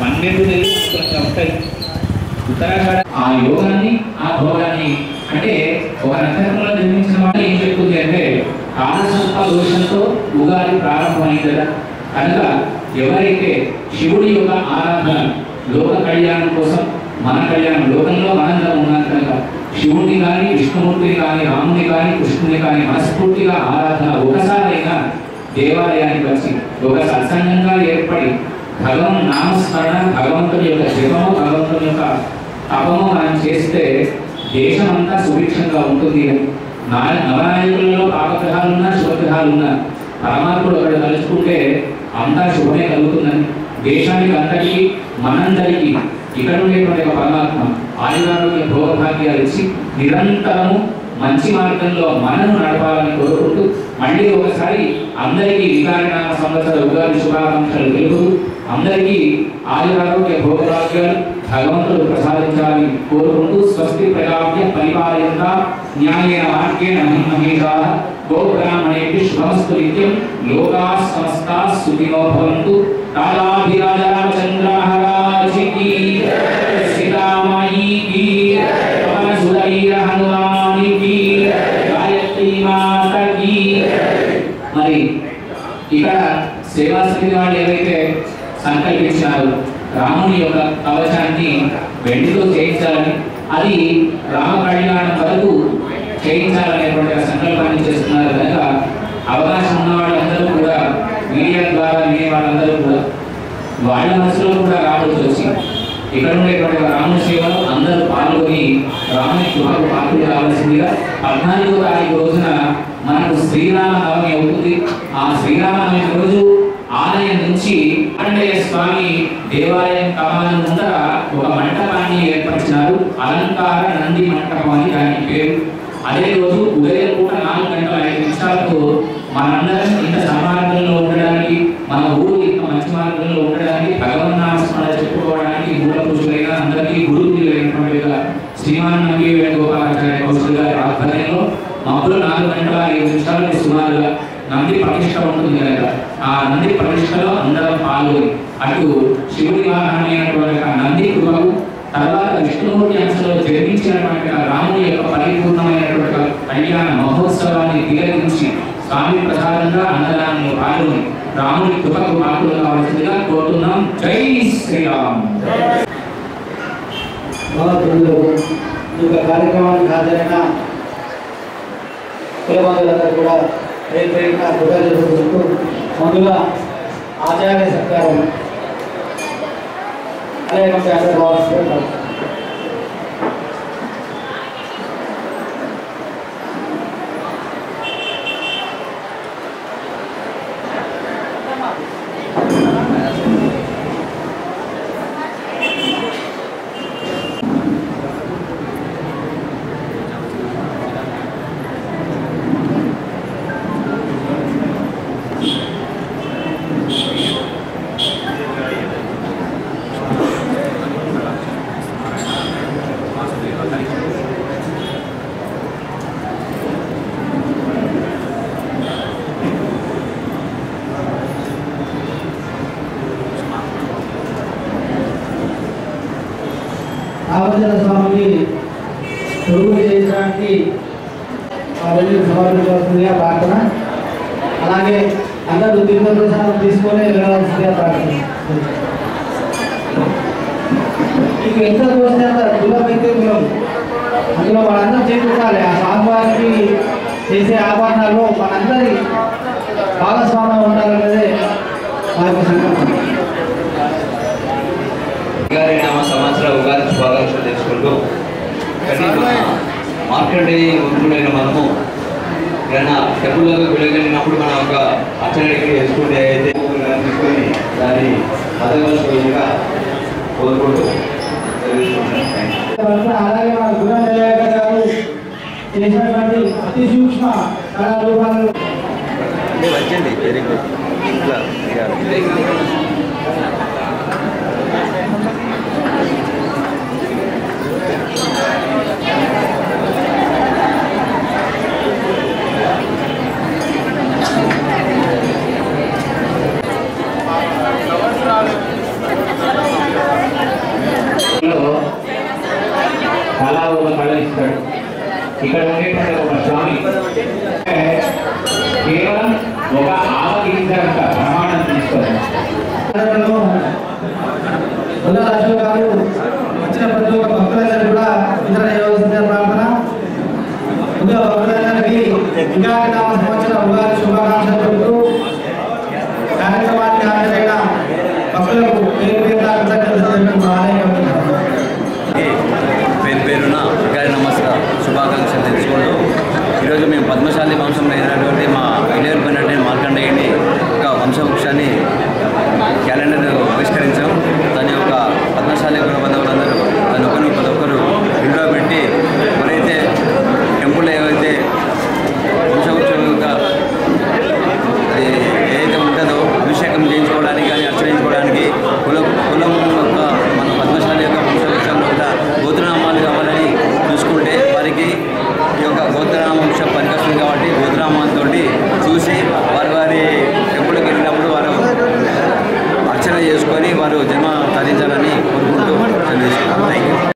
పన్నెండు నెలలు ఉత్తరాఖండ్ ఆ యోగాన్ని ఆ భోగాన్ని అంటే ఒక నక్షత్రంలో నిర్మించిన మాట ఏం చెప్తుంది అంటే కాలశుద్ధ దోషంతో ఉగాది ప్రారంభమైంది కదా. కనుక ఎవరైతే శివుడి యొక్క ఆరాధన లోక కళ్యాణం కోసం మన కళ్యాణం లోకంలో మనంగా ఉన్నాం కనుక శివుడిని కానీ విష్ణుమూర్తిని కానీ రాముని కానీ కృష్ణుని కానీ మనస్ఫూర్తిగా ఆరాధన ఒకసారైనా దేవాలయానికి వచ్చి ఒక సత్సంగంగా ఏర్పడి భగవన్ నామస్మరణ భగవంతుని యొక్క జపము భగవంతుని యొక్క తపము మనం చేస్తే దేశమంతా సుభిక్షంగా ఉంటుంది. నాయ నవనాయకులలో పాపగ్రహాలున్నా శుభగ్రహాలున్నా పరమాత్ముడు ఒకడు తలుచుకుంటే అంతా శుభమే కలుగుతుందని దేశానికి అందరికీ మనందరికీ ఇక్కడ ఉండేటువంటి ఒక పరమాత్మ ఆయురారోగ్య భోగభాగ్యాలు ఇచ్చి నిరంతరము మంచి మార్గంలో మనను నడపాలని కోరుకుంటూ మళ్ళీ ఒకసారి అందరికీ వికారణ సంవత్సర ఉగాది శుభాకాంక్షలు తెలుపుతూ అందరికీ ఆయురారోగ్య భోగభాగ్యాలు భగవంతుడు ప్రసాదించాలని కోరుకుంటూ స్వస్తి ప్రజాభ్య పరిపాలయంత న్యాయేన వాక్యేన మహిమహేషా గోబ్రాహ్మణేభ్య శుభమస్తు నిత్యం లోకా సమస్తా సుఖినో భవంతు. రాజాభిరాజ సేవా సమితి వాళ్ళు ఏవైతే సంకల్పించారు రాముని యొక్క కవచాన్ని వెండితో చేయించాలని అది రామ కళ్యాణం వరకు చేయించాలనేటువంటి ఒక సంకల్పాన్ని చేస్తున్నారు కనుక అవకాశం ఉన్న వాళ్ళందరూ కూడా మీడియా ద్వారా వినే వాళ్ళందరూ కూడా వాళ్ళ మనసులో కూడా రావడం వచ్చి ఇక్కడ ఉండేటువంటి రాముని సేవలో అందరూ పాల్గొని రాముని కృపకు పాత్రలు కావాల్సిందిగా పద్నాలుగో తారీఖు రోజున మనకు శ్రీరామ నవమి అవుతుంది. ఆ శ్రీరామనవమి రోజు ఆలయం నుంచి ఆంజనేయ స్వామి దేవాలయం కమానం ముందర ఒక మంటపాన్ని ఏర్పరిచినారు. అలంకార నంది మంటపం అని దాని పేరు. అదే రోజు ఉదయం పూట నాలుగు గంటల ఐదు నిమిషాలకు మనందరం ఇంత సమారంభంలో ఉండడానికి మన ఊరు ఇంత మంచి మార్గంలో ఉండడానికి భగవన్నామస్మరణ చెప్పుకోవడానికి మూల పురుషులైన అందరికీ గురువులైనటువంటి శ్రీమాన్ నంబి వేణుగోపాలాచార్య కౌశల్ గారి ఆధ్వర్యంలో మబ్బులు నాలుగు గంటల ఐదు నిమిషాలకు సుమారుగా నంది ప్రతిష్ట ఉంటుంది కనుక. ఆ నంది ప్రతిష్టలో అందరం పాల్గొని అటు శివుడి వాహనమైనటువంటి ఆ నంది కృపకు తర్వాత విష్ణుమూర్తి అంశంలో జరిగించినటువంటి ఆ రాముని యొక్క పరిపూర్ణమైనటువంటి కళ్యాణ మహోత్సవాన్ని తిలకించి స్వామి ప్రసాదంగా అన్నదానంలో పాల్గొని రాముని కృపకు పాత్రలు కావాల్సిందిగా కోరుతున్నాం. జై శ్రీరామ్. ఈ యొక్క కార్యక్రమానికి హాజరైన కులబంధులందరూ కూడా పేరు పేరున కృతజ్ఞతలు ముందుగా ఆచార్య సత్కారం అలాగే అందరూ భావిస్తున్నారు రామచంద్ర స్వామికి తొడుగు చేయించడానికి వెళ్ళి సమర్పించవలసిందిగా ప్రార్థన. అలాగే అందరూ తీర్థ ప్రసాదం తీసుకొని వెళ్ళవలసిందిగా ప్రార్థన. మీకు ఎంత చూస్తే అంత కులం అయితే కులం. అందులో మనందరం చేకూర్చాలి ఆ స్వామివారికి చేసే ఆభరణాల్లో మనందరి భాగస్వామ్యం ఉండాలన్నదే మా యొక్క సంకల్పం గారి నామ సంవత్సర ఉగాది శుభాకాంక్షలు తెలుసుకుంటూ కానీ మన మార్కండేయ వంతుడైన మనము ఏదైనా టెంపుల్లోకి వెళ్ళగలిగినప్పుడు మనం ఒక దగ్గర చేసుకుంటే అయితే తీసుకొని దాన్ని మతవలసిందిగా కోరుకుంటూ అలాగే మన చేసినటువంటి అతి సూక్ష్మ కళారూపాలను వెరీ గుడ్ ఇట్లా. ఇక్కడ గోధురామ వంశం పనికొస్తుంది కాబట్టి గోధురామంతో చూసి వారి వారి టెంపుల్కి వెళ్ళినప్పుడు వారు అర్చన చేసుకొని వారు జన్మ తరించాలని కోరుకుంటూ థ్యాంక్ యూ